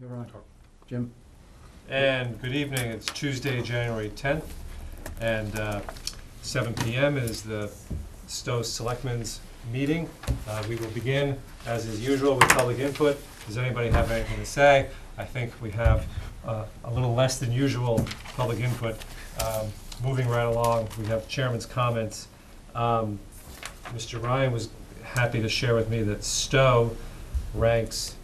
You're on. Jim? And good evening, it's Tuesday, January 10th, and uh, 7 PM is the Stow Selectmen's meeting. Uh, We will begin, as is usual, with public input. Does anybody have anything to say? I think we have uh, a little less than usual public input. Um, Moving right along, we have chairman's comments. Um, Mr. Ryan was happy to share with me that Stow ranks,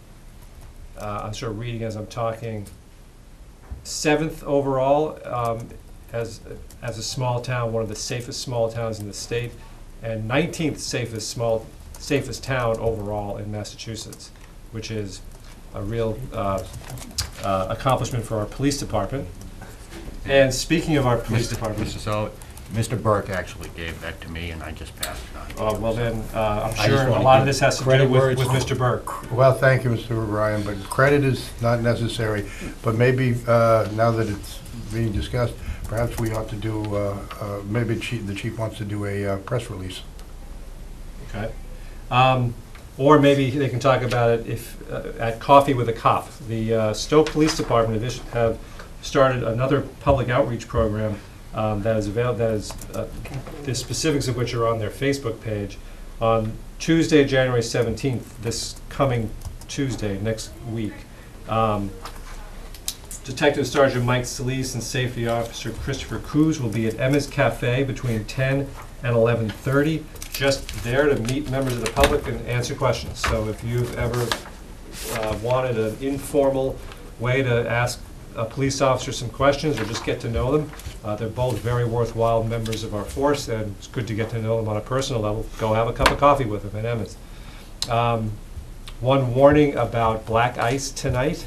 uh, I'm sort of reading as I'm talking, seventh overall um, as, as a small town, one of the safest small towns in the state, and 19th safest small, safest town overall in Massachusetts, which is a real uh, uh, accomplishment for our police department. And speaking of our police department, Mr. So, Mr. Burke actually gave that to me, and I just passed it on. uh, well then, uh, I'm I just sure a wanna lot of give this has to do credit with where with it's- Mr. Burke. Well, thank you, Mr. Ryan, but credit is not necessary. But maybe, uh, now that it's being discussed, perhaps we ought to do, uh, uh, maybe chief- the chief wants to do a uh, press release. Okay. Um, Or maybe they can talk about it if, uh, at Coffee with a Cop. The uh, Stow Police Department in addition- have started another public outreach program um, that is available, that is, uh, the specifics of which are on their Facebook page. On Tuesday, January 17th, this coming Tuesday, next week, um, Detective Sergeant Mike Solis and Safety Officer Christopher Cruz will be at Emma's Cafe between 10 and 11:30 just there to meet members of the public and answer questions. So if you've ever uh, wanted an informal way to ask a police officer some questions or just get to know them, uh, they're both very worthwhile members of our force, and it's good to get to know them on a personal level. Go have a cup of coffee with them at Emmons. Um, One warning about black ice tonight.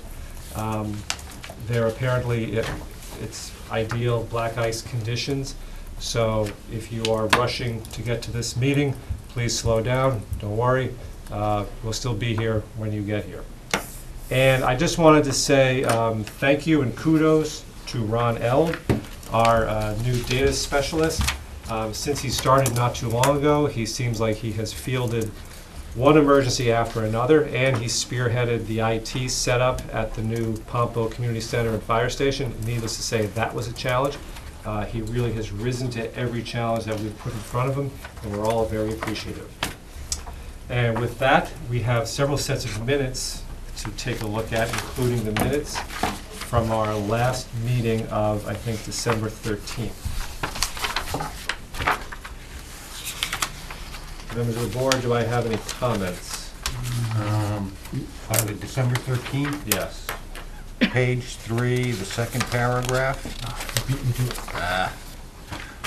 Um, There apparently, it- it's ideal black ice conditions. So if you are rushing to get to this meeting, please slow down, don't worry. Uh, We'll still be here when you get here. And I just wanted to say um, thank you and kudos to Ron Eld, our uh, new data specialist. Um, Since he started not too long ago, he seems like he has fielded one emergency after another, and he spearheaded the IT setup at the new Pompo Community Center and Fire Station. Needless to say, that was a challenge. Uh, He really has risen to every challenge that we've put in front of him, and we're all very appreciative. And with that, we have several sets of minutes to take a look at, including the minutes from our last meeting of, I think, December 13th. Members of the board, do I have any comments? Um, On the December thirteenth, Yes. page three, the second paragraph. Ah.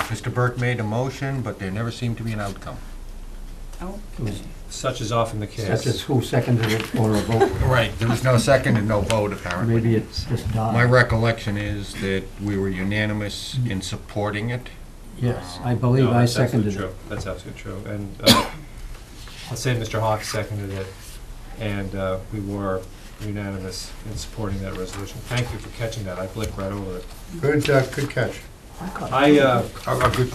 Mr. Burke made a motion, but there never seemed to be an outcome. It was Such is often the case. Such as who seconded it or a vote. Right, there was no second and no vote, apparently. Maybe it's just died. My recollection is that we were unanimous in supporting it. Yes, I believe No, I that's absolutely seconded it. true. That's absolutely true. And uh, I'll say Mr. Hawk seconded it, and uh, we were unanimous in supporting that resolution. Thank you for catching that. I blinked right over it. Good, uh, good catch. I, uh, A a good,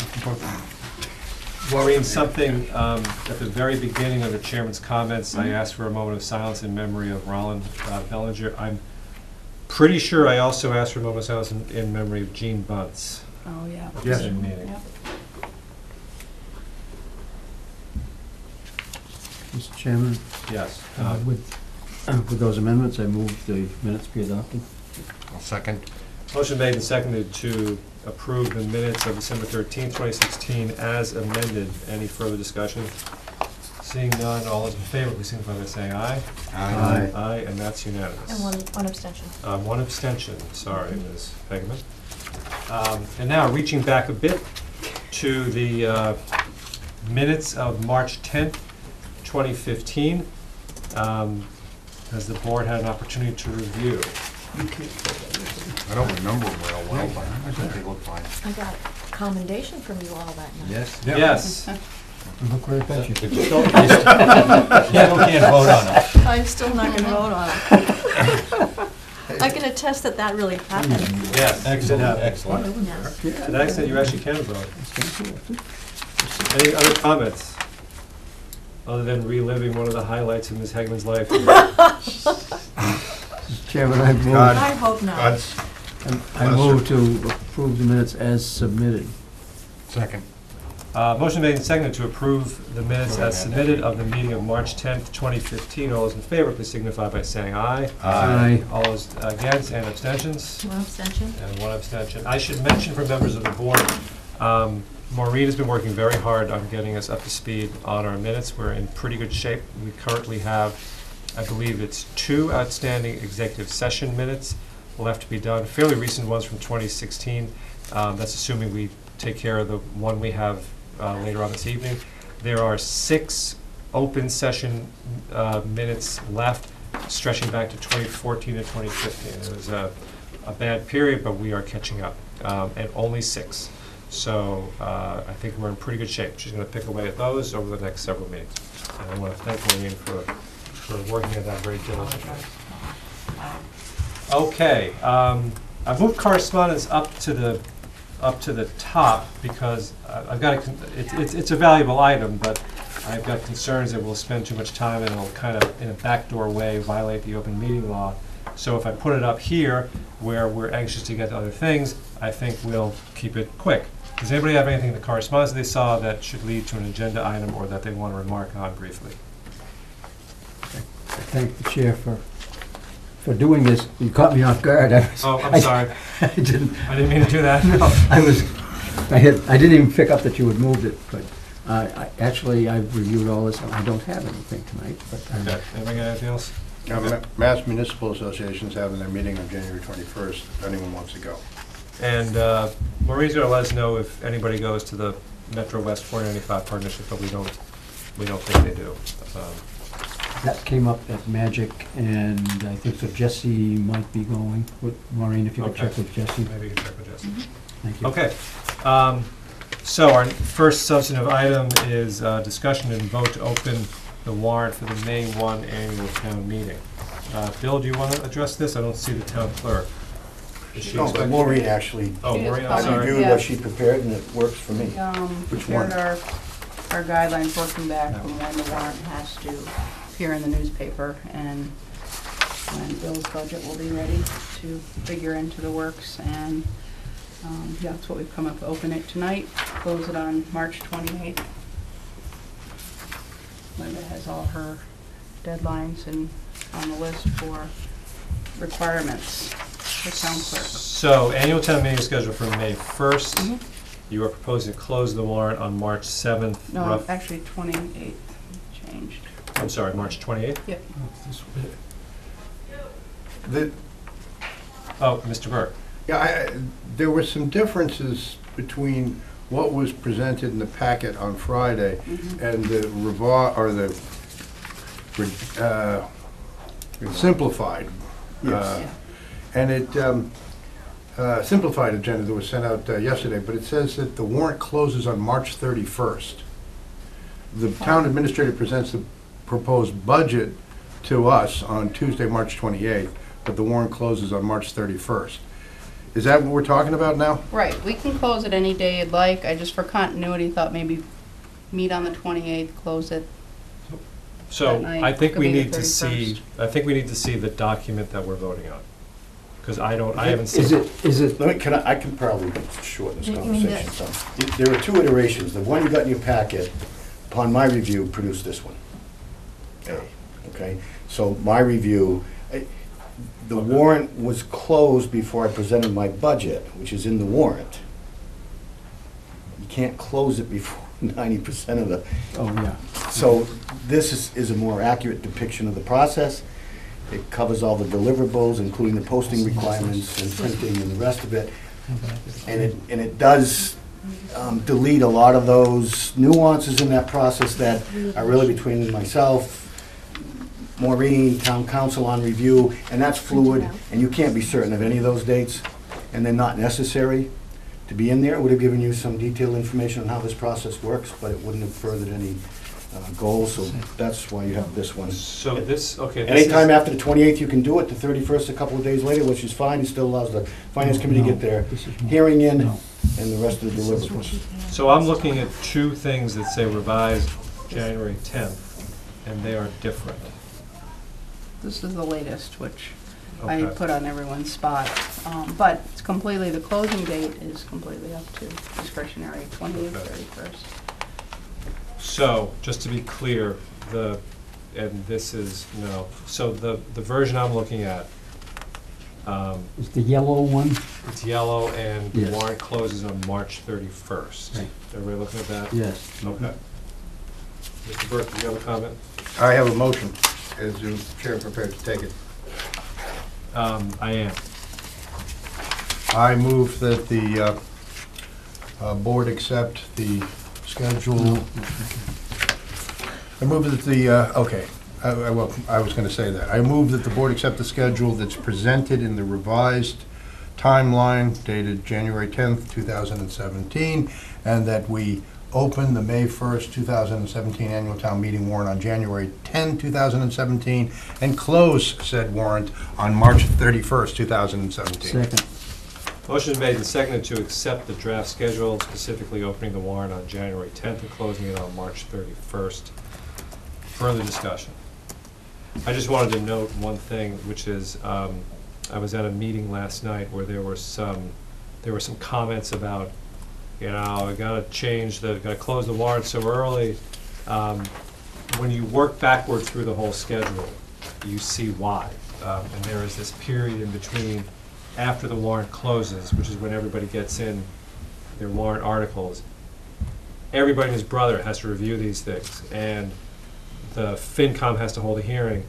Maureen, something um, at the very beginning of the Chairman's comments, I asked for a moment of silence in memory of Roland uh, Bellinger. I'm pretty sure I also asked for a moment of silence in- in memory of Gene Bunce Oh, yeah. at the Yes. same meeting. Yeah. Mr. Chairman, Yes. uh, uh, with, uh, with those amendments, I move the minutes be adopted. I'll second. Motion made and seconded to approve the minutes of December thirteenth, twenty sixteen as amended. Any further discussion? Seeing none, all those in favor, please signify by saying aye. Aye. Aye, and that's unanimous. And one, one abstention. Uh, one abstention, sorry, Ms. Pegman. Um, and now, reaching back a bit to the, uh, minutes of March tenth, twenty fifteen. Um, has the board had an opportunity to review? I don't remember them real well, but I think they look fine. I got commendation from you all that night. Yes? Yes. Look right at you. You still can't vote on it. I'm still not gonna vote on it. I can attest that that really happened. Yes. Excellent, excellent. Yes. To that extent, you actually can vote. Any other comments? Other than reliving one of the highlights of Ms. Hegman's life? Chairman, I move, God. I hope not. God's- I move to approve the minutes as submitted. Second. Uh, Motion made and seconded to approve the minutes as submitted of the meeting of March 10th, 2015. All those in favor, please signify by saying aye. Aye. All those against and abstentions? One abstention? And one abstention. I should mention for members of the board, um, Maureen has been working very hard on getting us up to speed on our minutes. We're in pretty good shape. We currently have, I believe it's two outstanding executive session minutes left to be done, fairly recent ones from 2016. Um, That's assuming we take care of the one we have uh, later on this evening. There are six open session uh, minutes left, stretching back to 2014 and 2015. It was a a bad period, but we are catching up, um, and only six. So uh, I think we're in pretty good shape. She's going to pick away at those over the next several meetings. And I want to thank Maureen for, for working at that very diligently. Okay, um, I've moved correspondence up to the, up to the top because I- I've got, a it's, it's- it's a valuable item, but I've got concerns that we'll spend too much time and it'll kind of, in a backdoor way, violate the open meeting law. So if I put it up here, where we're anxious to get to other things, I think we'll keep it quick. Does anybody have anything in the correspondence they saw that should lead to an agenda item or that they want to remark on briefly? I thank the chair for, for doing this. You caught me off guard. I was- Oh, I'm I- sorry. I didn't, I didn't mean to do that. I was, I had, I didn't even pick up that you had moved it, but, uh, I, actually, I've reviewed all this, and I don't have anything tonight, but I'm Okay, anybody got anything else? Uh, Ma- Mass Municipal Association's having their meeting on January 21st, if anyone wants to go. And uh, Maureen's gonna let us know if anybody goes to the Metro West 495 partnership, but we don't, we don't think they do. Um, That came up at Magic, and I think that Jesse might be going with Maureen, if you could check with Jesse. Maybe you can check with Jesse. Thank you. Okay. um, So our first substantive item is uh, discussion and vote to open the warrant for the May 1 annual town meeting. Uh, Bill, do you want to address this? I don't see the town clerk. Is she No, but expecting- Maureen actually Oh, She is Maureen, I'm fine. I sorry. reviewed Yeah. what she prepared and it works for me. Um, Which prepared one? our, our guidelines working back from when the warrant has to appear in the newspaper and when Bill's budget will be ready to figure into the works and, um, yeah, that's what we've come up, open it tonight, close it on March twenty-eighth. Linda has all her deadlines and on the list for requirements for town clerk. So annual town meeting is scheduled for May 1st. Mhm. You are proposing to close the warrant on March 7th. No, actually twenty-eighth changed. I'm sorry, March 28th? The- Oh, Mr. Burke. Yeah, I, I- there were some differences between what was presented in the packet on Friday Mhm. and the revar, or the uh, simplified. uh, Yeah. And it, um, uh, simplified agenda that was sent out uh, yesterday, but it says that the warrant closes on March 31st. The town administrator presents the proposed budget to us on Tuesday, March 28th, but the warrant closes on March 31st. Is that what we're talking about now? Right, we can close it any day you'd like, I just for continuity thought maybe meet on the twenty-eighth, close it. So That night I think could we be the need to see, 31st. I think we need to see the document that we're voting on. Because I don't, I haven't seen. Is seen. it, is it, Let me, can I, I can probably shorten this You- you mean conversation some. Y- There are two iterations. The one you got in your packet, upon my review, produced this one. A, okay? So my review, I- the warrant was closed before I presented my budget, which is in the warrant. You can't close it before ninety percent of the, oh, yeah. So this is, is a more accurate depiction of the process. It covers all the deliverables, including the posting requirements and printing and the rest of it. And it, and it does um, delete a lot of those nuances in that process that are really between myself, Maureen, town council on review, and that's fluid, and you can't be certain of any of those dates, and they're not necessary to be in there. It would have given you some detailed information on how this process works, but it wouldn't have furthered any uh, goals, so that's why you have this one. So this, okay. this Anytime is- after the 28th, you can do it, the 31st, a couple of days later, which is fine, it still allows the finance committee to get their This is more- hearing in No. and the rest of the deliverables. So I'm looking at two things that say revised January 10th, and they are different. This is the latest, which I Okay. put on everyone's spot. Um, But it's completely, the closing date is completely up to discretionary, 28th, Okay. 31st. So, just to be clear, the, and this is, no, so the, the version I'm looking at, um, Is the yellow one? it's yellow and the Yes. warrant closes on March thirty-first. Right. Everybody looking at that? Yes. Okay. Mr. Burke, do you have a comment? I have a motion, as the chair prepared to take it. Um, I am. I move that the uh, uh, board accept the schedule. I move that the, uh, okay, I, I well, I was gonna say that. I move that the board accept the schedule that's presented in the revised timeline dated January tenth, two thousand and seventeen, and that we open the May first, two thousand and seventeen annual town meeting warrant on January 10, 2017, and close said warrant on March thirty-first, two thousand and seventeen. Second. Motion made and seconded to accept the draft schedule, specifically opening the warrant on January tenth and closing it on March thirty-first. Further discussion. I just wanted to note one thing, which is, um, I was at a meeting last night where there were some, there were some comments about, you know, I gotta change the, gotta close the warrant so early. Um, When you work backward through the whole schedule, you see why. Um, And there is this period in between after the warrant closes, which is when everybody gets in their warrant articles. Everybody and his brother has to review these things, and the FinCom has to hold a hearing,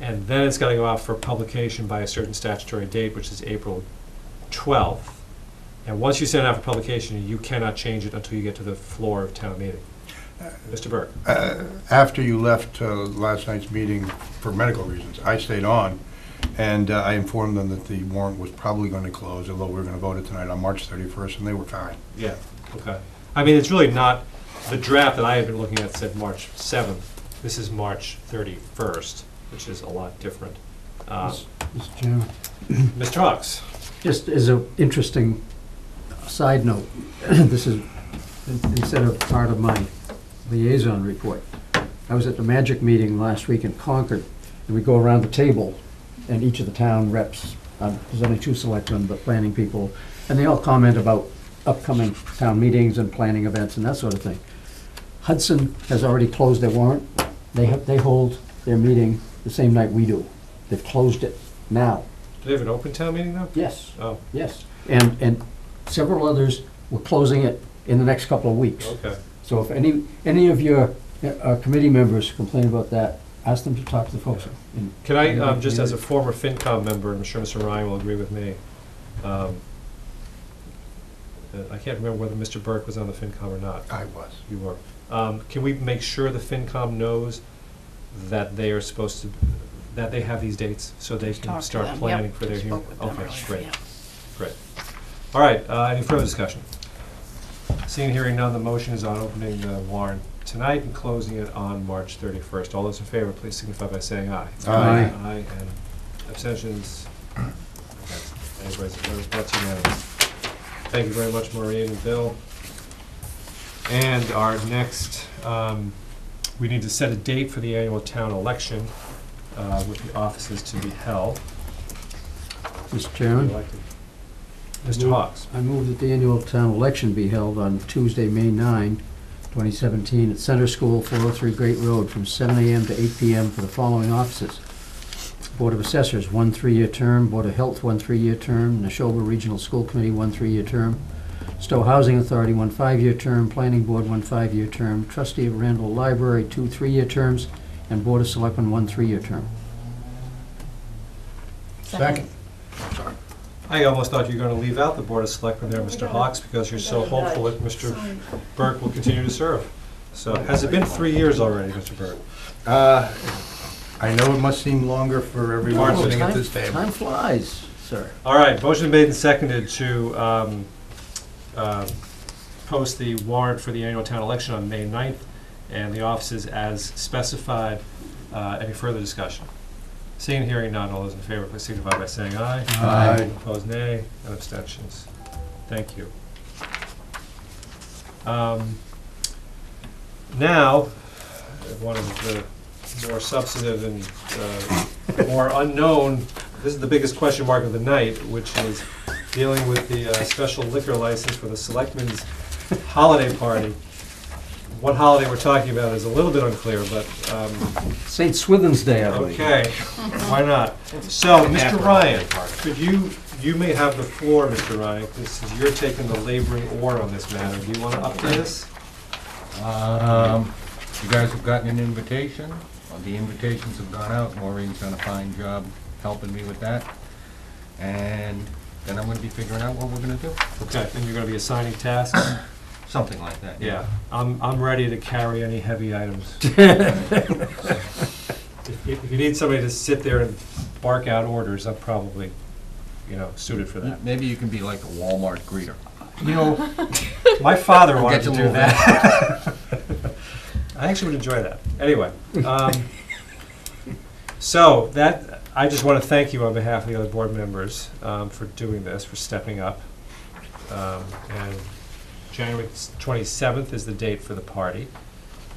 and then it's gotta go out for publication by a certain statutory date, which is April twelfth. And once you send it out for publication, you cannot change it until you get to the floor of town meeting. Mr. Burke? Uh, After you left uh, last night's meeting for medical reasons, I stayed on, and uh, I informed them that the warrant was probably going to close, although we were going to vote it tonight on March 31st, and they were fine. Yeah, okay. I mean, it's really not, the draft that I had been looking at said March seventh. This is March thirty-first, which is a lot different. Uh, Mr. Chairman. Mr. Hawkes? Just as an interesting side note, this is instead of part of my liaison report. I was at the Magic meeting last week in Concord, and we go around the table, and each of the town reps, um, there's only two selectmen, but planning people, and they all comment about upcoming town meetings and planning events and that sort of thing. Hudson has already closed their warrant. They have, they hold their meeting the same night we do. They've closed it now. Do they have an open town meeting now? Yes. Oh, Yes, and, and several others were closing it in the next couple of weeks. okay. So if any, any of your uh, committee members complain about that, ask them to talk to the folks. in- Can I, um, just as a former FinCom member, and I'm sure Mr. Ryan will agree with me, um, uh, I can't remember whether Mr. Burke was on the FinCom or not. I was. You were. Um, Can we make sure the FinCom knows that they are supposed to, that they have these dates, so they can Talk to start them, planning yep. for their hearing? Spoke with them Okay, earlier, great, yep. great. All right, uh, any further discussion? Seeing and hearing none, the motion is on opening the warrant tonight and closing it on March thirty-first. All those in favor, please signify by saying aye. Aye. Aye, and abstentions? Okay, Anybody's, that's unanimous. Thank you very much, Maureen and Bill. And our next, um, we need to set a date for the annual town election, uh, with the offices to be held. Mr. Chairman, Elected. Mr. Hawkes? I move that the annual town election be held on Tuesday, May 9, 2017, at Center School, 403 Great Road, from 7 a.m. to 8 p.m. for the following offices. Board of Assessors, one three-year term, Board of Health, one three-year term, Nashoba Regional School Committee, one three-year term, Stow Housing Authority, one five-year term, Planning Board, one five-year term, Trustee of Randall Library, two three-year terms, and Board of Selectmen, one three-year term. Second. I almost thought you were gonna leave out the Board of Selectmen there, Mr. Hawkes, because you're so hopeful that Mr. Burke will continue to serve. So, has it been three years already, Mr. Burke? Uh, I know it must seem longer for everyone sitting at time- this table. Time flies, sir. All right, motion made and seconded to um, um, post the warrant for the annual town election on May 9th, and the offices as specified. Uh, Any further discussion? Seeing and hearing none, all those in favor, please signify by saying aye. Aye. Opposed, nay, and abstentions. Thank you. Um, Now, one of the more substantive and uh, more unknown this is the biggest question mark of the night, which is dealing with the uh, special liquor license for the Selectmen's holiday party. What holiday we're talking about is a little bit unclear, but, um, St. Swithin's Day, I believe. okay, why not? So, Mr. Ryan, could you, you may have the floor, Mr. Ryan, this is, you're taking the laboring oar on this matter. Do you want to update us? Um, you guys have gotten an invitation, well, the invitations have gone out, Maureen's done a fine job helping me with that. And then I'm gonna be figuring out what we're gonna do, Okay, and you're going to be assigning tasks? Something like that, Yeah, I'm, I'm ready to carry any heavy items. If if you need somebody to sit there and bark out orders, I'm probably, you know, suited for that. Maybe you can be like a Walmart greeter. You know, my father I'll wanted get to you a do little that. I actually would enjoy that. Anyway, um, so that, I just want to thank you on behalf of the other board members um, for doing this, for stepping up. Um, And January 27th is the date for the party.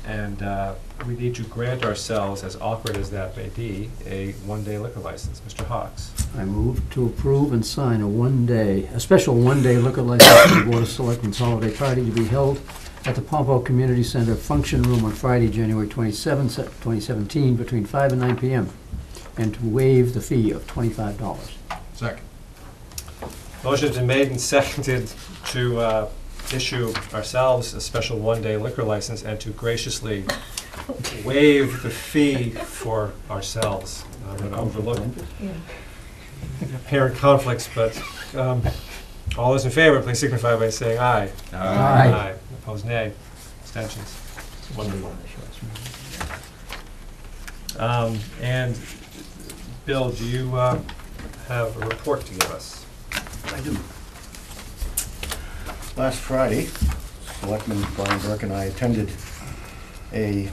And uh, we need to grant ourselves, as awkward as that may be, a one-day liquor license. Mr. Hawkes? I move to approve and sign a one-day, a special one-day liquor license for the Board of Selectmen's holiday party to be held at the Pompano Community Center Function Room on Friday, January 27, 2017, between 5 and 9 p.m., and to waive the fee of $25. Second. Motion's been made and seconded to uh, issue ourselves a special one-day liquor license and to graciously waive the fee for ourselves. I'm going to overlook apparent conflicts, but um, all those in favor, please signify by saying aye. Aye. Opposed, nay. Abstentions. Wonderful. Um, And, Bill, do you uh, have a report to give us? I do. Last Friday, Selectman Brian Burke and I attended a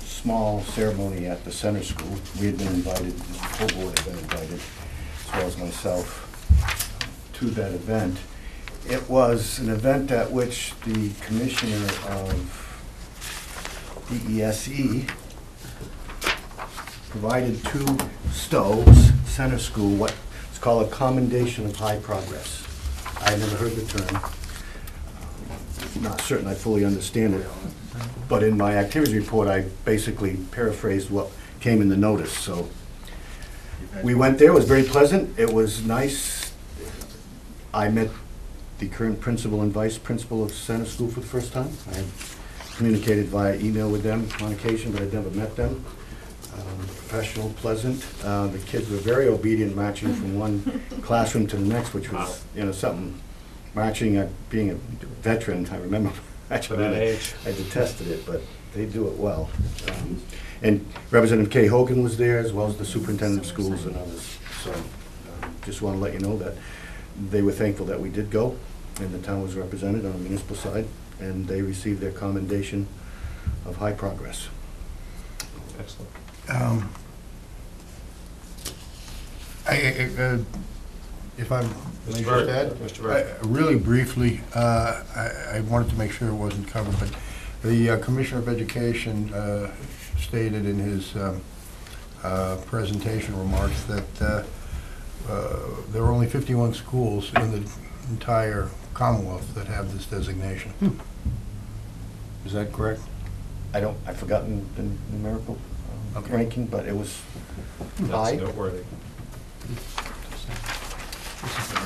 small ceremony at the center school. We had been invited, the whole board had been invited, as well as myself, to that event. It was an event at which the commissioner of DESE provided two stoves, center school, what it's called a commendation of high progress. I had never heard the term. Not certain I fully understand it, but in my activities report, I basically paraphrased what came in the notice, so. We went there, it was very pleasant, it was nice. I met the current principal and vice principal of Center School for the first time. I had communicated via email with them on occasion, but I'd never met them. Um, Professional, pleasant. Uh, The kids were very obedient, marching from one classroom to the next, which was, you know, something, marching, uh, being a veteran, I remember. For that age. I detested it, but they do it well. Um, And Representative Kate Hogan was there, as well as the superintendent of schools and others. So um, just want to let you know that they were thankful that we did go, and the town was represented on the municipal side, and they received their commendation of high progress. Excellent. Um, I- I- uh, If I'm, may I Mr. just Burt, add? Mr. Burt. I- Really briefly, uh, I I wanted to make sure it wasn't covered, but the uh, Commissioner of Education uh, stated in his um, uh, presentation remarks that uh, uh, there are only 51 schools in the entire Commonwealth that have this designation. Is that correct? I don't, I've forgotten the numerical um, Okay. ranking, but it was That's high. noteworthy.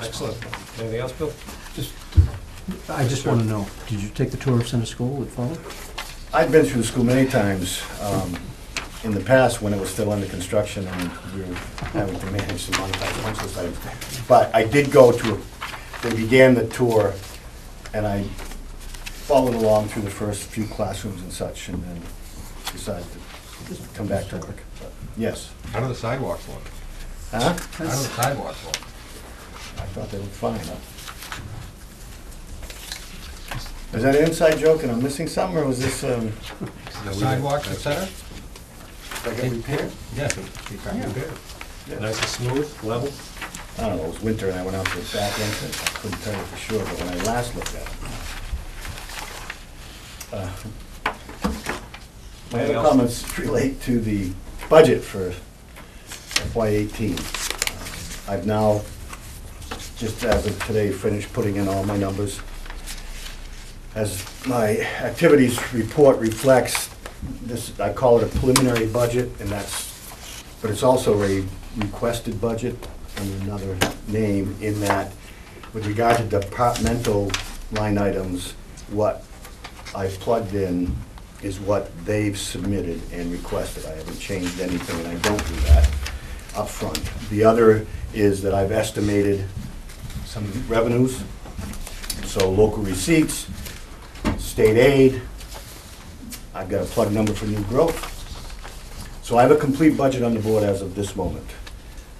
Excellent. Anything else, Bill? Just, I just want to know, did you take the tour of Center School with Father? I've been through the school many times, um, in the past when it was still under construction and we were having to manage some untidy punch list items. But I did go to, a- they began the tour and I followed along through the first few classrooms and such and then decided to come back to work. But, Yes. How do the sidewalks look? Huh? How do the sidewalks look? I thought they looked fine, huh? Is that an inside joke and I'm missing something or was this, um, The sidewalks, et cetera? like a repair? Yes, it's repaired. Nice and smooth, level? I don't know, it was winter and I went out to the back entrance, I couldn't tell you for sure, but when I last looked at it. uh, My Anything other else? comments relate to the budget for FY eighteen. Um, I've now, just as of today, finished putting in all my numbers. As my activities report reflects, this, I call it a preliminary budget, and that's, but it's also a requested budget under another name in that with regard to departmental line items, what I've plugged in is what they've submitted and requested. I haven't changed anything, and I don't do that up front. The other is that I've estimated some revenues, so local receipts, state aid, I've got a plug number for new growth. So I have a complete budget on the board as of this moment.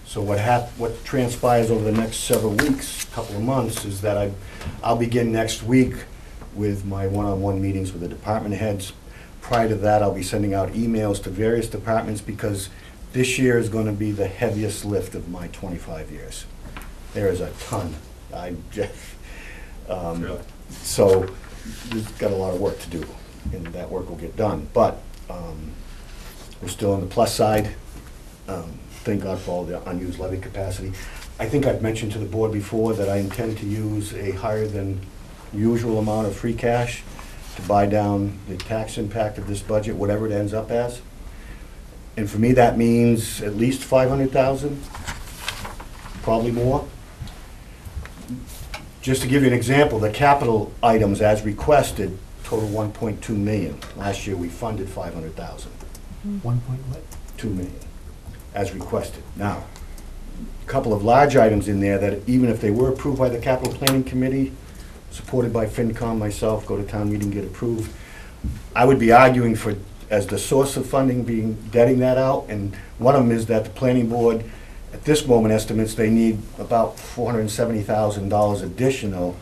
So what hap, what transpires over the next several weeks, couple of months, is that I, I'll begin next week with my one-on-one meetings with the department heads. Prior to that, I'll be sending out emails to various departments because this year is gonna be the heaviest lift of my twenty-five years. There is a ton. I just, um, Really? so, we've got a lot of work to do, and that work will get done. But, um, we're still on the plus side. Um, Thank God for all the unused levy capacity. I think I've mentioned to the board before that I intend to use a higher than usual amount of free cash to buy down the tax impact of this budget, whatever it ends up as. And for me, that means at least five hundred thousand, probably more. Just to give you an example, the capital items as requested total one point two million. Last year, we funded five hundred thousand. One point what? two million, as requested. Now, a couple of large items in there that even if they were approved by the capital planning committee, supported by FinCom, myself, go to town meeting, get approved, I would be arguing for, as the source of funding, being, getting that out, and one of them is that the planning board, at this moment estimates they need about four hundred and seventy thousand dollars additional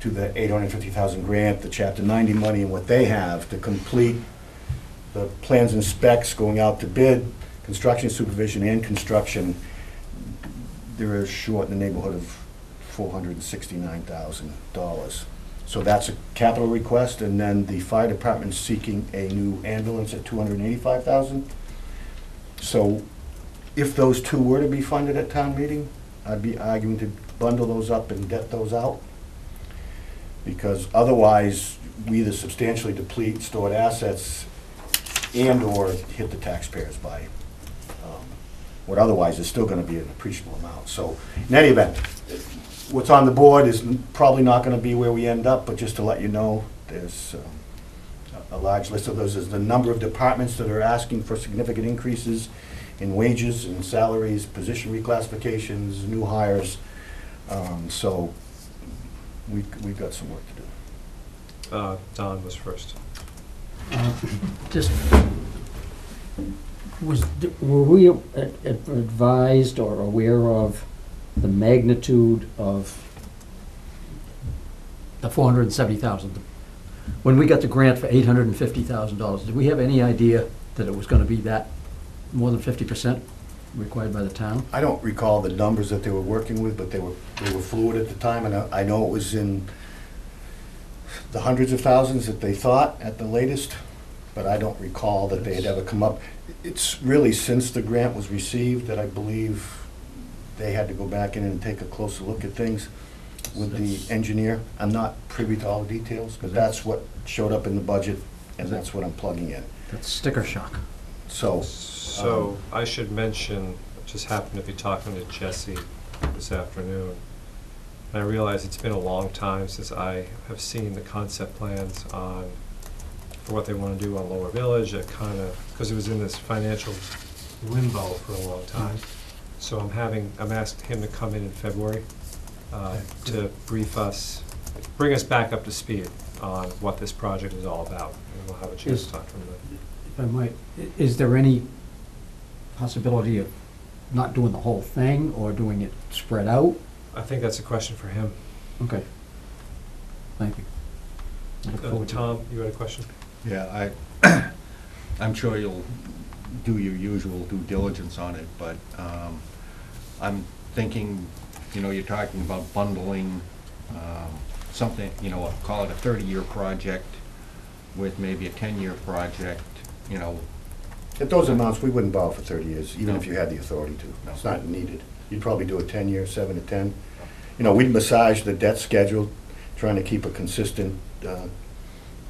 to the eight hundred and fifty thousand grant, the chapter ninety money, and what they have to complete the plans and specs going out to bid, construction supervision and construction, they're short in the neighborhood of four hundred and sixty-nine thousand dollars. So that's a capital request, and then the fire department seeking a new ambulance at two hundred and eighty-five thousand. So if those two were to be funded at town meeting, I'd be arguing to bundle those up and get those out. Because otherwise, we either substantially deplete stored assets and/or hit the taxpayers by um, what otherwise is still gonna be an appreciable amount. So, in any event, what's on the board is probably not gonna be where we end up, but just to let you know, there's um, a a large list of those. There's the number of departments that are asking for significant increases in wages and salaries, position reclassifications, new hires. Um, So, we, we've got some work to do. Uh, Don was first. Uh, Just, was, were we ad- advised or aware of the magnitude of the four hundred and seventy thousand? When we got the grant for eight hundred and fifty thousand dollars, did we have any idea that it was gonna be that, more than fifty percent required by the town? I don't recall the numbers that they were working with, but they were, they were fluid at the time, and I I know it was in the hundreds of thousands that they thought at the latest, but I don't recall that they had ever come up. It's really since the grant was received that I believe they had to go back in and take a closer look at things with the engineer. I'm not privy to all the details, but that's what showed up in the budget, and that's what I'm plugging in. That's sticker shock. So, So I should mention, I just happened to be talking to Jesse this afternoon. And I realize it's been a long time since I have seen the concept plans on, for what they want to do on Lower Village. It kind of, because it was in this financial limbo for a long time. So I'm having, I'm asking him to come in in February uh, to brief us, bring us back up to speed on what this project is all about. And we'll have a chance to talk to him then. If I might, i- is there any possibility of not doing the whole thing or doing it spread out? I think that's a question for him. Okay. Thank you. I look Uh, forward to it. Tom, you had a question? Yeah, I, I'm sure you'll do your usual due diligence on it, but um, I'm thinking, you know, you're talking about bundling um, something, you know, call it a thirty-year project with maybe a ten-year project, you know, at those amounts, we wouldn't borrow for 30 years, even if you had the authority to. No. It's not needed. you'd probably do a ten-year, seven to ten. You know, we'd massage the debt schedule, trying to keep a consistent, uh,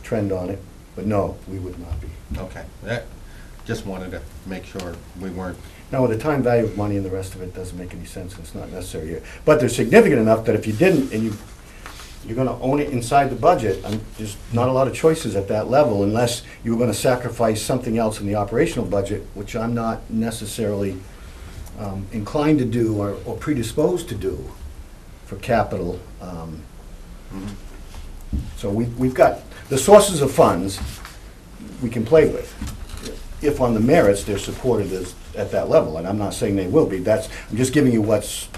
trend on it, but no, we would not be. Okay, that, just wanted to make sure we weren't, Now, with the time value of money and the rest of it doesn't make any sense, and it's not necessary here. But they're significant enough that if you didn't, and you, you're gonna own it inside the budget, and there's not a lot of choices at that level unless you were gonna sacrifice something else in the operational budget, which I'm not necessarily um, inclined to do or or predisposed to do for capital. um, So we, we've got, the sources of funds we can play with. If on the merits, they're supported as, at that level, and I'm not saying they will be, that's, I'm just giving you what's,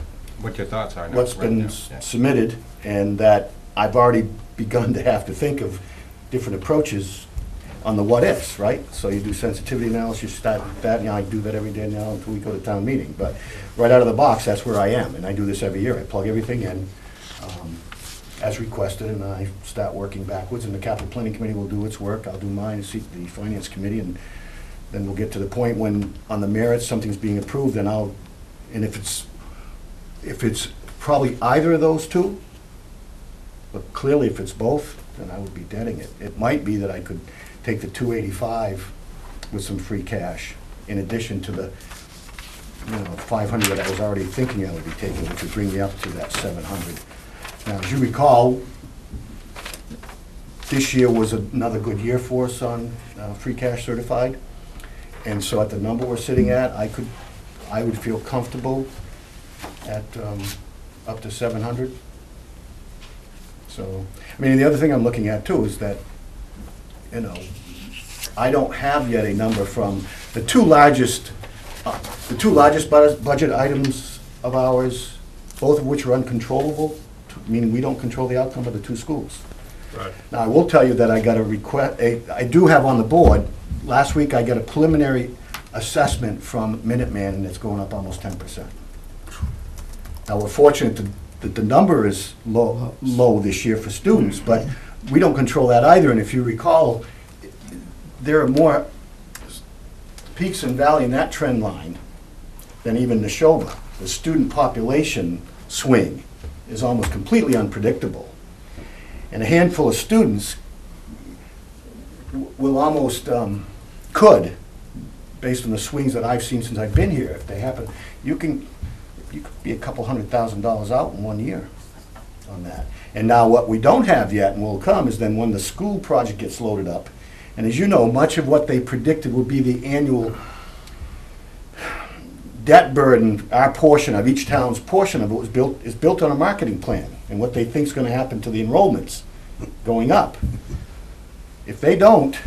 what your thoughts are now. what's right been now. s- Yeah. submitted, and that I've already begun to have to think of different approaches on the what-ifs, right? So you do sensitivity analysis, start that, you know, I do that every day now until we go to town meeting, but right out of the box, that's where I am, and I do this every year, I plug everything in, um, as requested, and I start working backwards, and the capital planning committee will do its work, I'll do mine, see the finance committee, and then we'll get to the point when, on the merits, something's being approved, and I'll, and if it's, if it's probably either of those two, but clearly if it's both, then I would be deading it. It might be that I could take the two eighty-five with some free cash, in addition to the, you know, five hundred that I was already thinking I would be taking, which would bring me up to that seven hundred. Now, as you recall, this year was another good year for us on uh, free cash certified. And so at the number we're sitting at, I could, I would feel comfortable at um, up to seven hundred. So, I mean, the other thing I'm looking at too is that, you know, I don't have yet a number from, the two largest, uh, the two largest bu- budget items of ours, both of which are uncontrollable, meaning we don't control the outcome of the two schools. Right. Now, I will tell you that I got a request, I do have on the board, last week I got a preliminary assessment from Minuteman, and it's going up almost ten percent. Now, we're fortunate that- that the number is low, low this year for students, but we don't control that either, and if you recall, there are more peaks and valley in that trend line than even Nashoba. The student population swing is almost completely unpredictable. And a handful of students will almost, um, could, based on the swings that I've seen since I've been here, if they happen, you can, you could be a couple hundred thousand dollars out in one year on that. And now what we don't have yet, and will come, is then when the school project gets loaded up, and as you know, much of what they predicted will be the annual debt burden, our portion of each town's portion of it was built, is built on a marketing plan, and what they think is gonna happen to the enrollments going up. If they don't,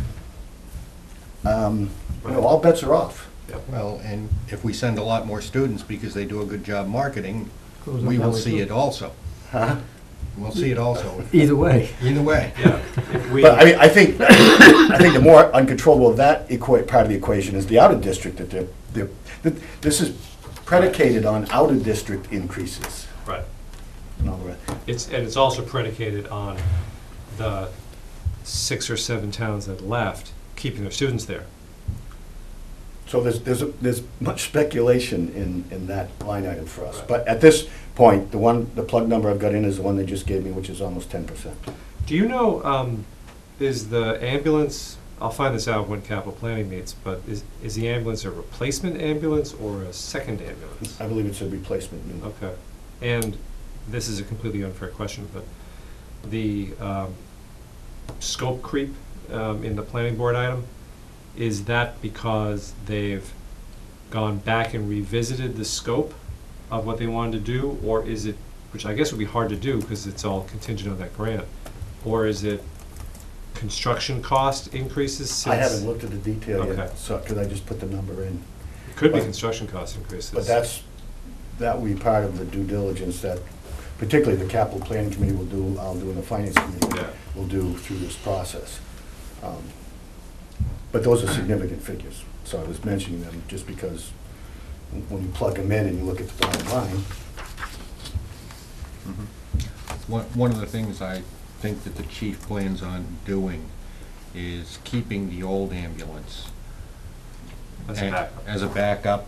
um, you know, all bets are off. Well, and if we send a lot more students because they do a good job marketing, Goes up we that will way, see too. it also. Huh? We'll see it also, Either way. either way. Yeah. If we, But I mean, I think, I think the more uncontrollable that equa, part of the equation is the out-of-district, that they're, they're, that this is predicated on out-of-district increases. right. and all the rest. It's, and it's also predicated on the six or seven towns that left keeping their students there. So there's, there's, a- there's much speculation in, in that line item for us. But at this point, the one, the plug number I've got in is the one they just gave me, which is almost ten percent. Do you know, um, is the ambulance, I'll find this out when capital planning meets, but is, is the ambulance a replacement ambulance or a second ambulance? I believe it's a replacement. unit. Okay. And this is a completely unfair question, but the um, scope creep um, in the planning board item, is that because they've gone back and revisited the scope of what they wanted to do? Or is it, which I guess would be hard to do because it's all contingent on that grant, or is it construction cost increases since? I haven't looked at the detail Okay. yet, so, because I just put the number in. It Could be but- construction cost increases. But that's, that will be part of the due diligence that particularly the capital planning committee will do, I'll do, and the finance committee Yeah. will do through this process. Um, But those are significant figures, so I was mentioning them just because when you plug them in and you look at the bottom line, One, one of the things I think that the chief plans on doing is keeping the old ambulance As a a- backup. as a backup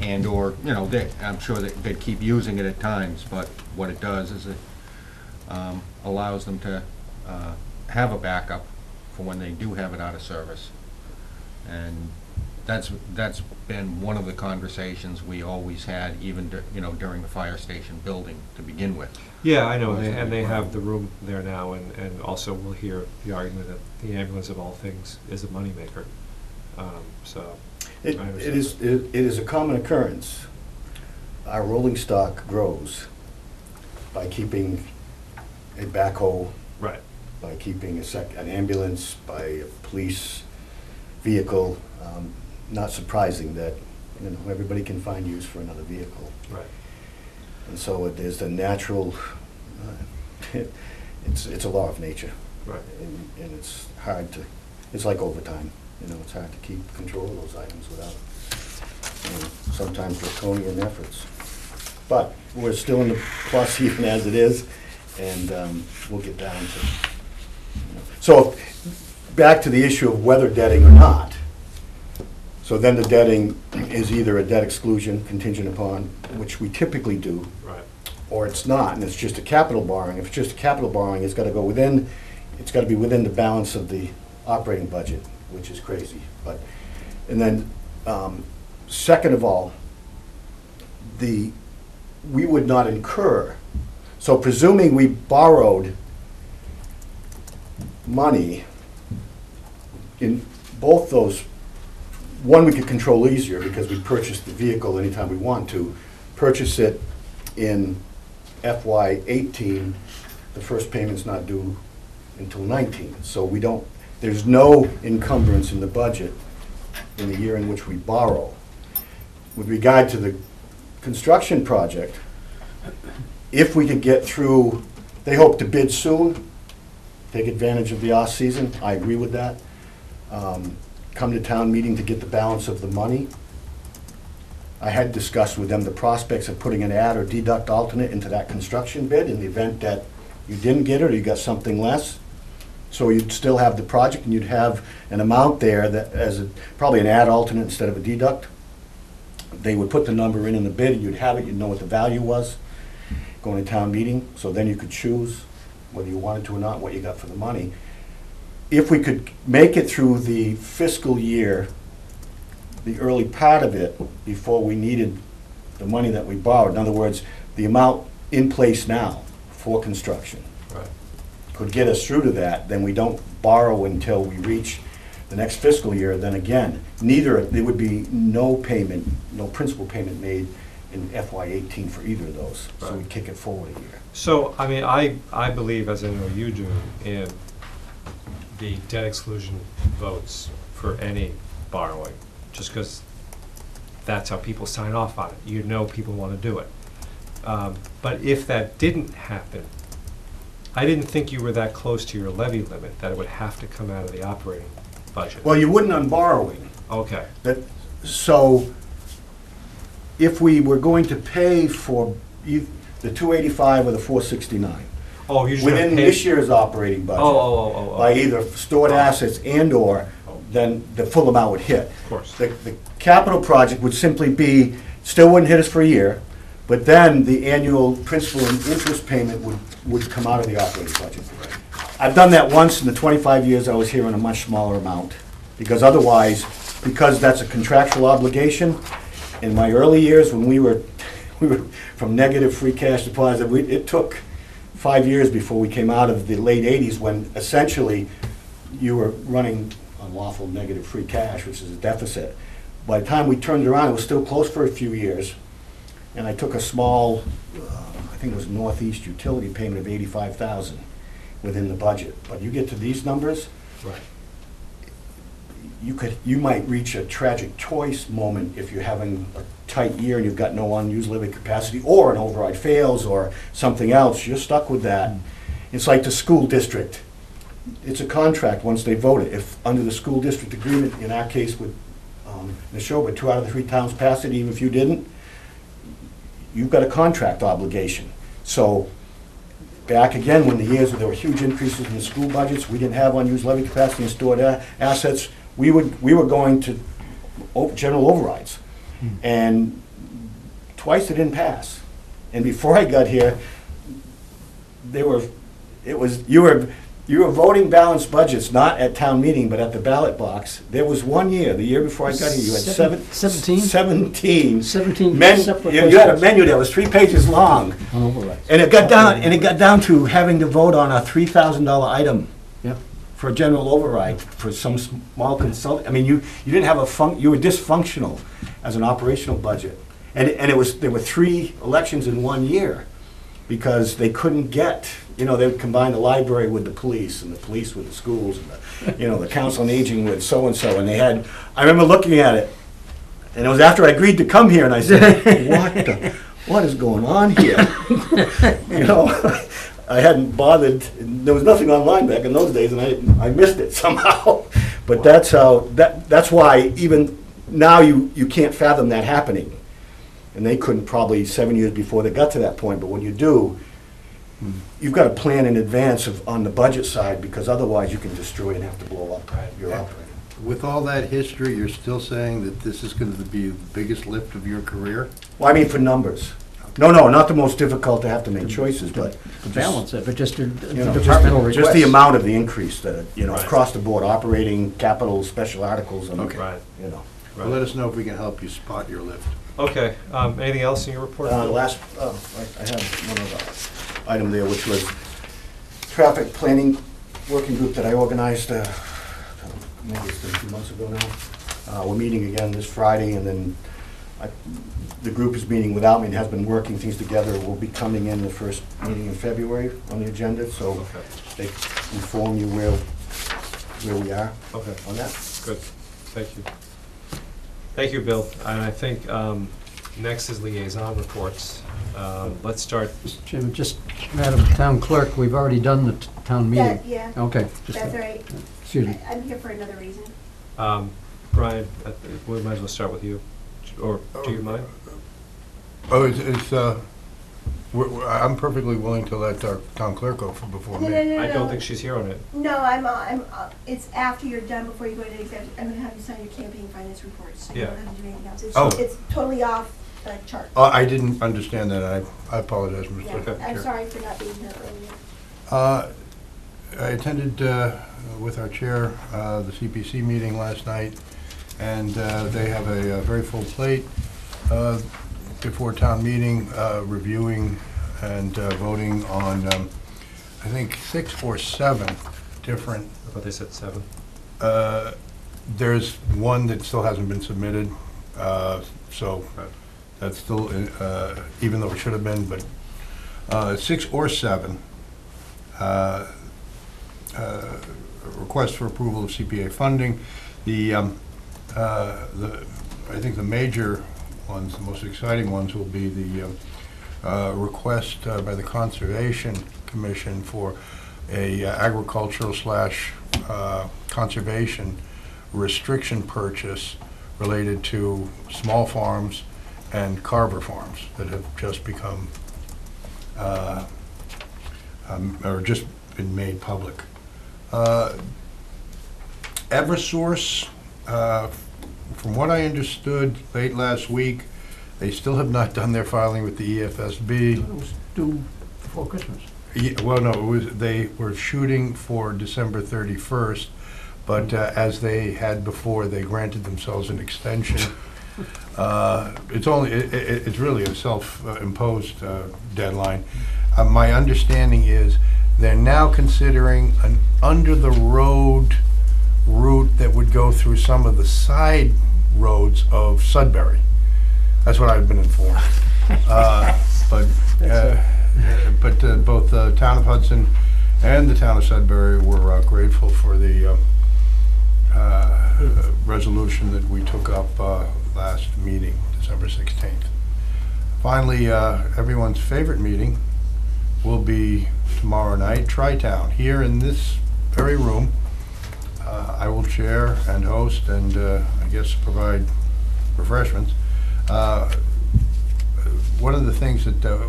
and/or, you know, they, I'm sure that they'd keep using it at times, but what it does is it um, allows them to uh, have a backup for when they do have it out of service. And that's, that's been one of the conversations we always had, even, dur- you know, during the fire station building to begin with. Yeah, I know, and they- and they have the room there now, and, and also we'll hear the argument that the ambulance of all things is a moneymaker. Um, So, It, I it understand. is, it it is a common occurrence. Our rolling stock grows by keeping a backhoe, right, by keeping a sec, an ambulance, by a police vehicle. Um, Not surprising that, you know, everybody can find use for another vehicle. right. And so it is the natural, uh, it's, it's a law of nature. Right. And, and it's hard to, it's like overtime, you know, it's hard to keep control of those items without, you know, sometimes draconian efforts. But we're still in the plus even as it is, and um, we'll get down to, you know. So, back to the issue of whether debting or not. So then the debting is either a debt exclusion contingent upon, which we typically do, Right. or it's not, and it's just a capital borrowing. If it's just a capital borrowing, it's gotta go within, it's gotta be within the balance of the operating budget, which is crazy, but, and then, um, second of all, the, we would not incur, so presuming we borrowed money in both those, one we could control easier because we purchase the vehicle anytime we want to, purchase it in FY eighteen, the first payment's not due until nineteen. So we don't, there's no encumbrance in the budget in the year in which we borrow. With regard to the construction project, if we could get through, they hope to bid soon, take advantage of the off-season, I agree with that. Um, Come to town meeting to get the balance of the money. I had discussed with them the prospects of putting an add or deduct alternate into that construction bid in the event that you didn't get it or you got something less. So you'd still have the project and you'd have an amount there that, as a, probably an add alternate instead of a deduct. They would put the number in in the bid, and you'd have it, you'd know what the value was going to town meeting, so then you could choose whether you wanted to or not, what you got for the money. If we could make it through the fiscal year, the early part of it, before we needed the money that we borrowed, in other words, the amount in place now for construction, Right. could get us through to that, then we don't borrow until we reach the next fiscal year, then again, neither, there would be no payment, no principal payment made in FY eighteen for either of those, so we'd kick it forward a year. So, I mean, I, I believe, as I know you do, in the debt exclusion votes for any borrowing, just because that's how people sign off on it. You know people want to do it. Um, But if that didn't happen, I didn't think you were that close to your levy limit, that it would have to come out of the operating budget. Well, you wouldn't on borrowing, Okay, that, so if we were going to pay for e- the two eighty-five or the four sixty-nine, oh, you're just gonna within pay. this year's operating budget. Oh, oh, oh, oh, oh. by either stored oh. assets and/or, then the full amount would hit. Of course. The, the capital project would simply be, still wouldn't hit us for a year, but then the annual principal and interest payment would, would come out of the operating budget. I've done that once in the twenty-five years I was here in a much smaller amount, because otherwise, because that's a contractual obligation, in my early years, when we were, we were from negative free cash deposit, we, it took five years before we came out of the late eighties, when essentially you were running unlawful negative free cash, which is a deficit. By the time we turned around, it was still close for a few years, and I took a small, uh, I think it was Northeast utility payment of eighty-five thousand within the budget. But you get to these numbers, Right. You could, you might reach a tragic choice moment if you're having a tight year and you've got no unused living capacity, or an override fails, or something else, you're stuck with that. It's like the school district. It's a contract once they vote it. If, under the school district agreement, in our case with, um, Nashoba, two out of the three towns passed it, even if you didn't, you've got a contract obligation. So, back again, when the years where there were huge increases in the school budgets, we didn't have unused levy capacity and stored assets, we would, we were going to o- general overrides. Hmm. And twice it didn't pass. And before I got here, they were, it was, you were, you were voting balanced budgets, not at town meeting, but at the ballot box. There was one year, the year before I got here, you had seven. Seventeen? Seventeen. 17 Men, you you had a menu that was three pages long. And it got down, and it got down to having to vote on a three thousand dollar item. For a general override for some small consult, I mean, you, you didn't have a fun, you were dysfunctional as an operational budget. And, and it was, there were three elections in one year, because they couldn't get, you know, they would combine the library with the police, and the police with the schools, and the, you know, the council on aging with so-and-so, and they had, I remember looking at it, and it was after I agreed to come here, and I said, what the, what is going on here? You know, I hadn't bothered, there was nothing online back in those days, and I, I missed it somehow. But that's how, that, that's why even now you, you can't fathom that happening. And they couldn't probably seven years before they got to that point, but when you do, you've got to plan in advance of, on the budget side, because otherwise you can destroy and have to blow up your operating. With all that history, you're still saying that this is going to be the biggest lift of your career? Well, I mean, for numbers. No, no, not the most difficult to have to make choices, but. To balance it, but just the the know, just departmental the- requests. Just the amount of the increase that, you know, Right. across the board, operating, capital, special articles, and, Okay. Right, you know. Well, Let us know if we can help you spot your lift. okay, um, anything else in your report? Uh, last, oh, I I have one other item there, which was traffic planning working group that I organized, uh, maybe it's been two months ago now. Uh, we're meeting again this Friday, and then I, the group is meeting without me and has been working things together. We'll be coming in the first meeting in February on the agenda, so Okay, they inform you where, where we are okay. on that. Good, thank you. Thank you, Bill. And I think um, next is liaison reports. Um, Let's start, Mr. Chairman, just, Madam Town Clerk, we've already done the t- town meeting. That, yeah, Okay. just- that's all right. Excuse me. I- I'm here for another reason. um, Brian, uh, we might as well start with you. Or do you mind? Oh, it's, it's, uh, we're- we're- I'm perfectly willing to let our town clerk go for before No, no, me. no, I don't no. think she's here on it. No, I'm, uh, I'm, uh, it's after you're done, before you go to the executive, I'm gonna have you sign your campaign finance reports. so You Yeah. don't have to do anything else. It's, Oh. it's totally off the chart. Uh, I didn't understand that. I I apologize, Mr. Yeah, Chair. I'm sorry for not being here earlier. Uh, I attended uh, with our chair uh, the CPC meeting last night, and uh, they have a uh, very full plate uh, before town meeting, uh, reviewing and uh, voting on, um, I think, six or seven different I thought they said seven. uh, There's one that still hasn't been submitted, uh, so Right. that's still, uh, even though it should have been, but uh, six or seven. uh, uh, Request for approval of CPA funding. The, um, uh, the, I think the major ones, the most exciting ones will be the um, uh, request uh, by the Conservation Commission for a uh, agricultural slash uh, conservation restriction purchase related to small farms and carver farms that have just become, uh, um, or just been made public. Uh, Eversource, uh, from what I understood late last week, they still have not done their filing with the EFSB. It was due before Christmas. Yeah, well, no, it was, they were shooting for December 31st, but uh, as they had before, they granted themselves an extension. Uh, It's only, it, it- it's really a self-imposed uh, deadline. Uh, My understanding is they're now considering an under-the-road route that would go through some of the side roads of Sudbury. That's what I've been informed. Uh, But, uh, but uh, both the town of Hudson and the town of Sudbury were uh, grateful for the um, uh, resolution that we took up uh, last meeting, December 16th. Finally, uh, everyone's favorite meeting will be tomorrow night, Tri-Town, here in this very room. Uh, I will chair and host and uh, I guess provide refreshments. Uh, One of the things that uh,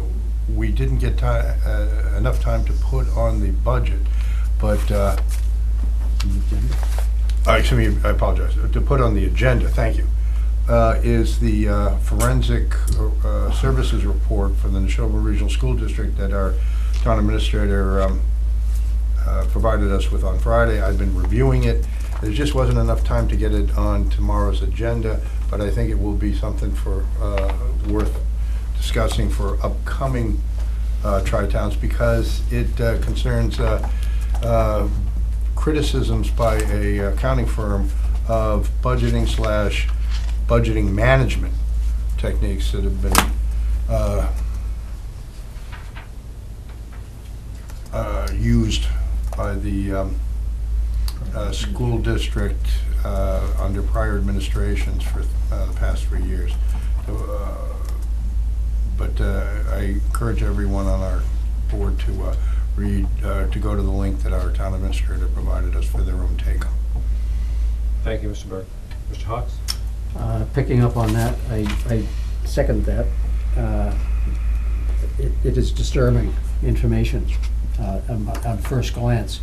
we didn't get ti- uh, enough time to put on the budget, but, uh, uh, excuse me, I apologize, to put on the agenda, thank you. uh, is the uh, forensic uh, services report for the Nashoba Regional School District that our town administrator um, uh, provided us with on Friday. I've been reviewing it. There just wasn't enough time to get it on tomorrow's agenda, but I think it will be something for, uh, worth discussing for upcoming uh, tri-towns because it uh, concerns uh, uh, criticisms by a accounting firm of budgeting slash budgeting management techniques that have been uh, uh, used by the um, uh, school district uh, under prior administrations for uh, the past three years. So, uh, But uh, I encourage everyone on our board to uh, read, uh, to go to the link that our town administrator provided us for their own take on. Thank you, Mr. Burke. Mr. Hawkes? Uh, Picking up on that, I, I second that. Uh, It it is disturbing information uh, on on first glance.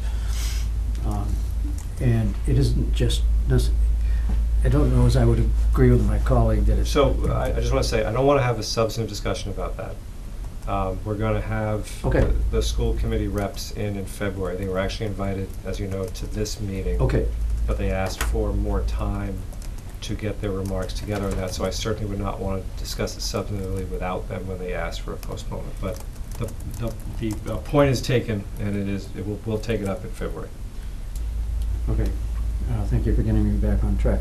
Um, And it isn't just, this- I don't know as I would agree with my colleague that it's. So I, I just want to say, I don't want to have a substantive discussion about that. Um, We're going to have Okay. the- the school committee reps in in February. They were actually invited, as you know, to this meeting. Okay, But they asked for more time to get their remarks together on that, so I certainly would not want to discuss it substantively without them when they ask for a postponement. But the, the, the uh, point is taken, and it is, it will, we'll take it up in February. okay. Uh, Thank you for getting me back on track.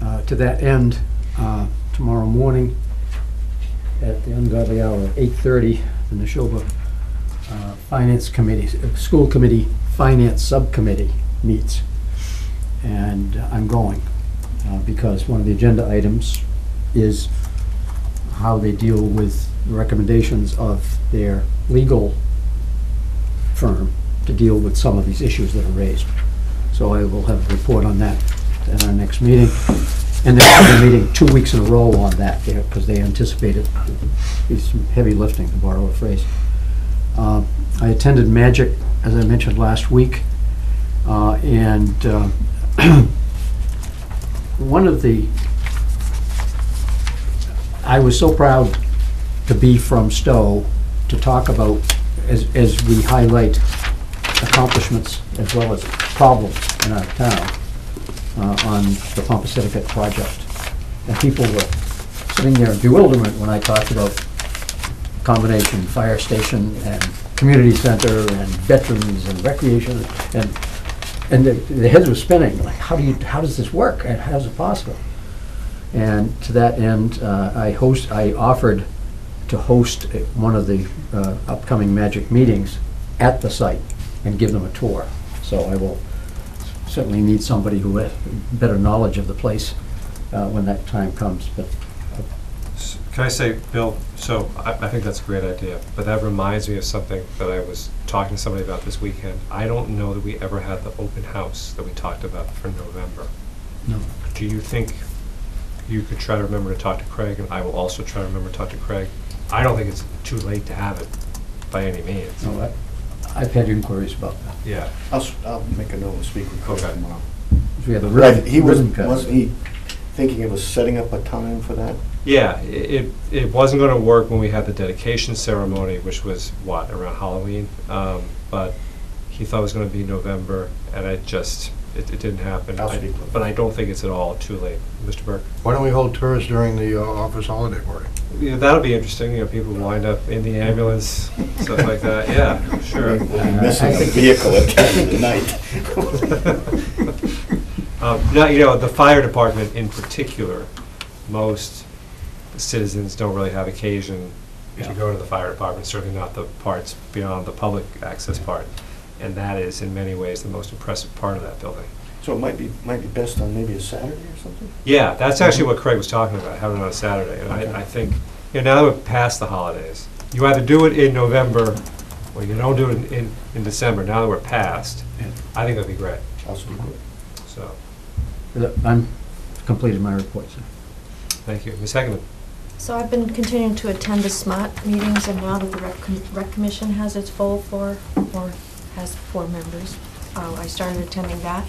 Uh, To that end, uh, tomorrow morning, at the ungodly hour of 8:30, the Nashoba uh, Finance Committee, uh, School Committee Finance Subcommittee meets. And I'm going, uh, because one of the agenda items is how they deal with the recommendations of their legal firm to deal with some of these issues that are raised. So I will have a report on that at our next meeting. And they're a meeting two weeks in a row on that, because they anticipated be some heavy lifting, to borrow a phrase. Uh, I attended MAGIC, as I mentioned last week, uh, and uh, one of the, I was so proud to be from Stow to talk about, as, as we highlight accomplishments as well as problems in our town uh, on the Pompositticut project. And people were sitting there in bewilderment when I talked about combination fire station and community center and veterans and recreation and, and the, the heads were spinning, like, how do you, how does this work and how is it possible? And to that end, uh, I host, I offered to host a- one of the uh, upcoming MAGIC meetings at the site and give them a tour. So I will certainly need somebody who has better knowledge of the place uh, when that time comes, but S- Can I say, Bill, so I, I think that's a great idea, but that reminds me of something that I was talking to somebody about this weekend. I don't know that we ever had the open house that we talked about for November. no. Do you think you could try to remember to talk to Craig, and I will also try to remember to talk to Craig? I don't think it's too late to have it by any means. No, I- I've had inquiries about that. Yeah. I'll, s- I'll make a note and speak with Craig Okay. tomorrow. We had the Right, ribbon he was, ribbon cutting. wasn't he thinking of us setting up a time for that? Yeah, i- it, it wasn't gonna work when we had the dedication ceremony, which was, what, around Halloween? Um, But he thought it was gonna be November, and I just, it, it didn't happen. I'll I- speak with him. But I don't think it's at all too late. Mr. Burke? Why don't we hold tours during the uh, office holiday party? Yeah, that'll be interesting, you know, people wind up in the ambulance, stuff like that, yeah, sure. We'll be missing a vehicle at the end of the night. Um, Now, you know, the fire department in particular, most citizens don't really have occasion to Yeah. go to the fire department, certainly not the parts beyond the public access part. And that is in many ways the most impressive part of that building. So it might be, might be best on maybe a Saturday or something? Yeah, that's actually what Craig was talking about, having it on a Saturday. And Okay. I, I think, you know, now that we're past the holidays, you either do it in November or you don't do it in, in, in December. Now that we're past, Yeah. I think that'd be great, I'll speak so, I'm completed my report, sir. thank you. Ms. Heckman? So I've been continuing to attend the SMAHT meetings, and now that the rec, com- rec commission has its full four, or has four members, uh, I started attending that.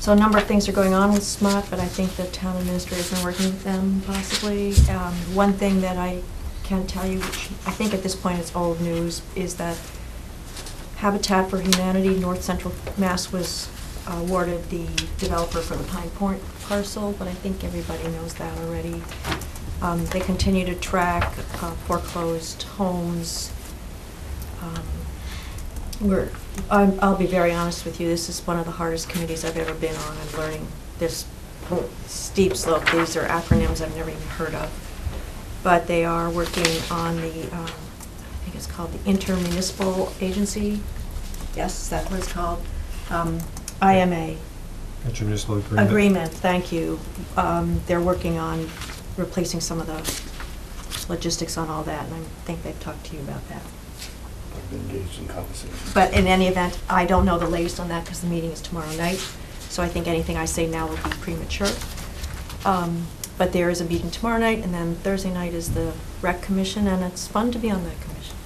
So a number of things are going on with SMAHT, but I think the town administrator's been working with them possibly. Um, One thing that I can tell you, which I think at this point is old news, is that Habitat for Humanity, North Central Mass was awarded the developer for the Pine Point parcel, but I think everybody knows that already. Um, They continue to track uh, foreclosed homes. Um, We're, I'm- I'll be very honest with you, this is one of the hardest committees I've ever been on. I'm learning this steep slope. These are acronyms I've never even heard of. But they are working on the, um, I think it's called the Intermunicipal Agency. Yes, that's what it's called. Um, IMA, Intermunicipal agreement. agreement, thank you. Um, They're working on replacing some of the logistics on all that, and I think they've talked to you about that. I've been engaged in conversations. But in any event, I don't know the latest on that because the meeting is tomorrow night, so I think anything I say now will be premature. Um, But there is a meeting tomorrow night, and then Thursday night is the rec commission, and it's fun to be on that commission.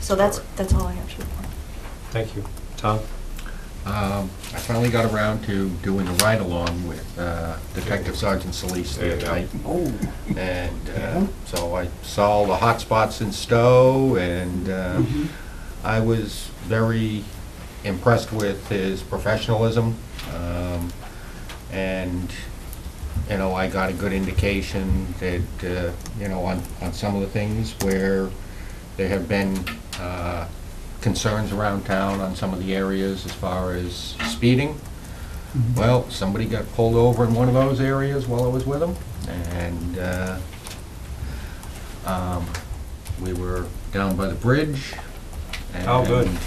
So that's, that's all I have to report. Thank you. Tom? Um, I finally got around to doing a ride-along with uh, Detective Sergeant Solis the other night. Oh, And uh, so I saw the hot spots in Stow, and uh, I was very impressed with his professionalism. Um, And, you know, I got a good indication that, uh, you know, on, on some of the things where there have been uh, concerns around town on some of the areas as far as speeding. Well, somebody got pulled over in one of those areas while I was with him, and uh, um, we were down by the bridge. Oh, good. and,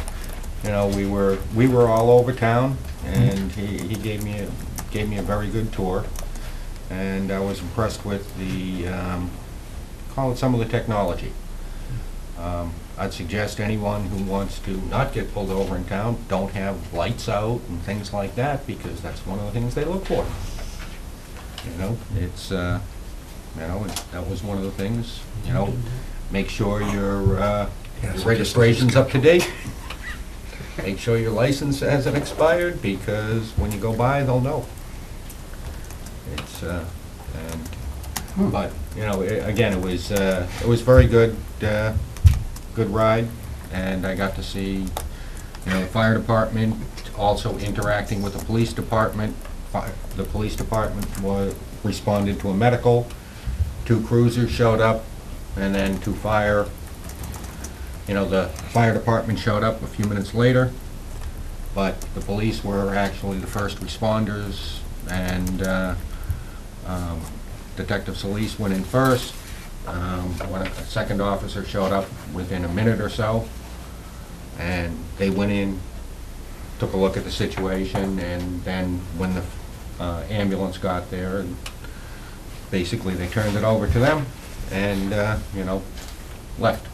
You know, we were, we were all over town, and he, he gave me, a gave me a very good tour. And I was impressed with the, um, call it some of the technology. Um, I'd suggest anyone who wants to not get pulled over in town, don't have lights out and things like that, because that's one of the things they look for. You know, it's, uh, you know, and that was one of the things, you know, make sure your, uh, your registration's up to date. Make sure your license hasn't expired, because when you go by, they'll know. It's, uh, and, but, you know, i- again, it was, uh, it was very good, uh, good ride, and I got to see, you know, the fire department also interacting with the police department. The police department responded to a medical, two cruisers showed up, and then to fire. You know, the fire department showed up a few minutes later, but the police were actually the first responders, and, uh, um, Detective Solis went in first. Um, One, a second officer showed up within a minute or so, and they went in, took a look at the situation, and then when the uh, ambulance got there, and basically they turned it over to them, and, uh, you know, left.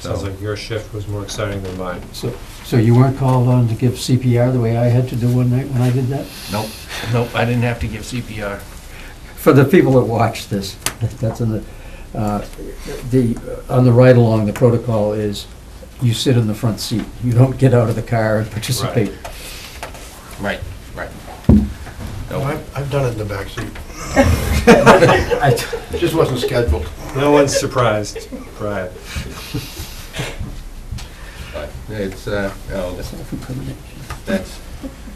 Sounds So- like your shift was more exciting than mine. So, so you weren't called on to give CPR the way I had to do one night when I did that? Nope, nope, I didn't have to give CPR. For the people that watch this, that's in the, uh, the, on the ride-along, the protocol is you sit in the front seat. You don't get out of the car and participate. Right, right. No, I've, I've done it in the back seat. I- It just wasn't scheduled. No one's surprised, Brian. But it's, uh, you know, that's,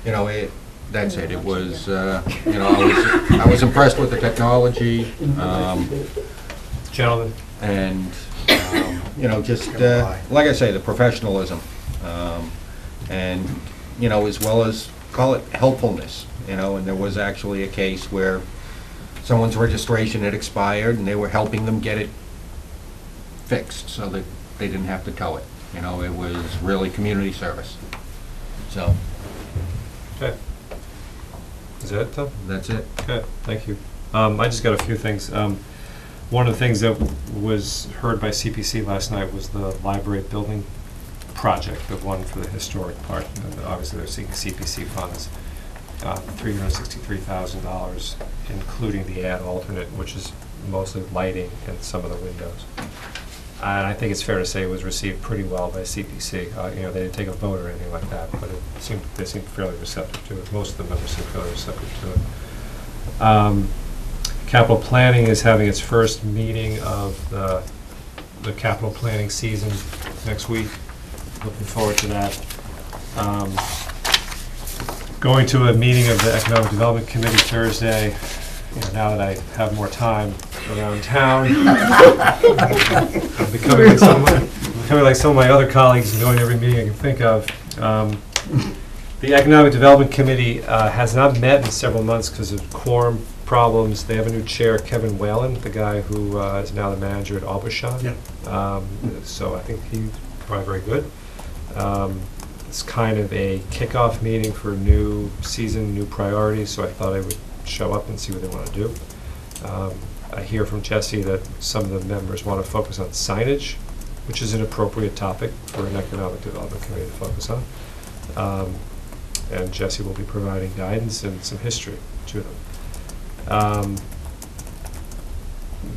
you know, it, that's it, it was, uh, you know, I was, I was impressed with the technology, um, Gentlemen, and, um, you know, just, uh, like I say, the professionalism, um, and, you know, as well as, call it helpfulness, you know, and there was actually a case where someone's registration had expired, and they were helping them get it fixed, so that they didn't have to tow it, you know, it was really community service. So, okay. Is that it, Tom? that's it. Okay, thank you. Um, I just got a few things. Um, one of the things that was heard by CPC last night was the library building project, the one for the historic part. And Obviously, they're seeking CPC funds, uh, three hundred sixty-three thousand dollars, including the ad alternate, which is mostly lighting and some of the windows. And I think it's fair to say it was received pretty well by CPC. Uh, You know, they didn't take a vote or anything like that, but it seemed, they seemed fairly receptive to it. Most of the members seemed fairly receptive to it. Um, Capital Planning is having its first meeting of the, the capital planning season next week. Looking forward to that. Um, Going to a meeting of the Economic Development Committee Thursday, you know, now that I have more time around town. I'm becoming like some, of my- becoming like some of my other colleagues and going to every meeting I can think of. Um, The Economic Development Committee uh, has not met in several months because of quorum problems. They have a new chair, Kevin Whalen, the guy who uh, is now the manager at Albershon. Um, So I think he's probably very good. Um, It's kind of a kickoff meeting for a new season, new priorities, so I thought I would show up and see what they want to do. Um, I hear from Jesse that some of the members want to focus on signage, which is an appropriate topic for an economic development committee to focus on. Um, And Jesse will be providing guidance and some history to them. Um,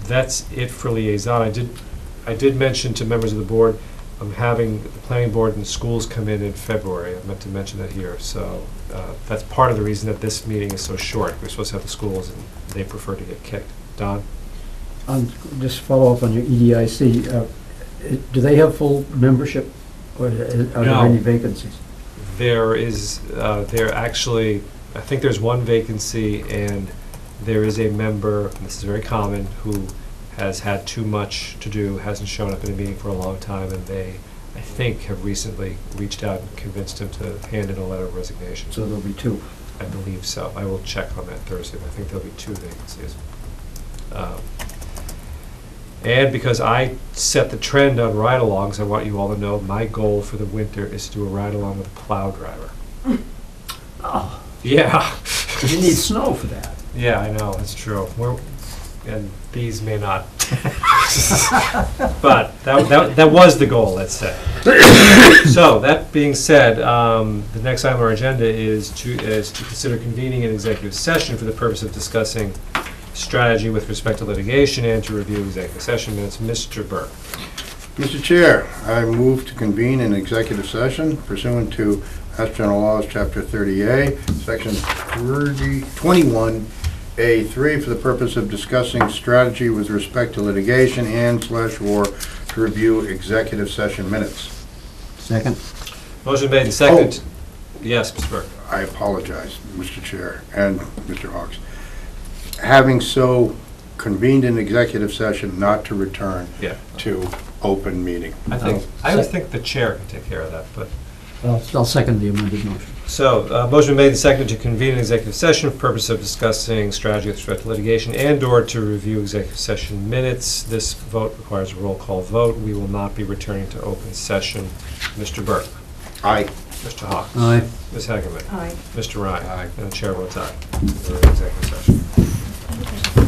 That's it for liaison. I did, I did mention to members of the board, I'm having the planning board and schools come in in February. I meant to mention that here, so uh, that's part of the reason that this meeting is so short. We're supposed to have the schools, and they prefer to get kicked. Don? Um, Just follow up on your EDIC. uh, i- Do they have full membership, or are there No. any vacancies? There is, uh, there actually, I think there's one vacancy, and there is a member, and this is very common, who has had too much to do, hasn't shown up in a meeting for a long time, and they, I think, have recently reached out and convinced him to hand in a letter of resignation. So there'll be two. I believe so. I will check on that Thursday, but I think there'll be two vacancies. Um, And because I set the trend on ride-alongs, I want you all to know, my goal for the winter is to do a ride-along with a plow driver. Oh, Yeah. you need snow for that. Yeah, I know, that's true. We're, and these may not. But that, that, that was the goal, let's say. So, that being said, um, the next item on our agenda is to, is to consider convening an executive session for the purpose of discussing strategy with respect to litigation and to review executive session minutes. Mr. Burke. Mr. Chair, I move to convene an executive session pursuant to Mass General Laws, Chapter 30A, Section 30 21A3, for the purpose of discussing strategy with respect to litigation and slash war to review executive session minutes. Second? Motion made and seconded. Oh. Yes, Mr. Burke. I apologize, Mr. Chair and Mr. Hawkes. Having so convened an executive session not to return Yeah. to open meeting. I think, oh. I would think the chair can take care of that, but. I'll I'll second the amended motion. So, uh, motion made and seconded to convene an executive session for purpose of discussing strategy with respect to litigation and/or to review executive session minutes. This vote requires a roll call vote. We will not be returning to open session. Mr. Burke, Aye. Mr. Hawkes. Aye. Ms. Hageman. Aye. Mr. Ryan. Aye. And the chair votes aye. We're in executive session. Okay.